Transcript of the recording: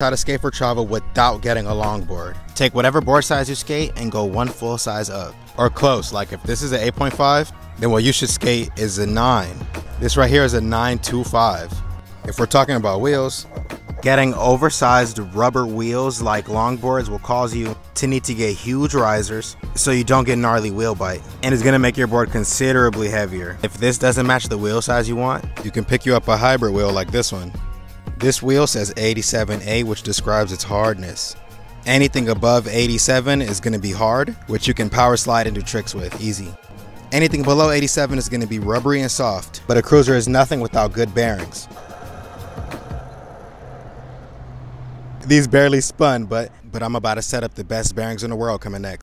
how to skate for travel without getting a longboard. Take whatever board size you skate and go one full size up. Or close, like if this is an 8.5, then what you should skate is a 9. This right here is a 925. If we're talking about wheels, getting oversized rubber wheels like longboards will cause you to need to get huge risers so you don't get gnarly wheel bite. And it's gonna make your board considerably heavier. If this doesn't match the wheel size you want, you can pick you up a hybrid wheel like this one. This wheel says 87A, which describes its hardness. Anything above 87 is going to be hard, which you can power slide and do tricks with, easy. Anything below 87 is going to be rubbery and soft, but a cruiser is nothing without good bearings. These barely spun, but but I'm about to set up the best bearings in the world coming next.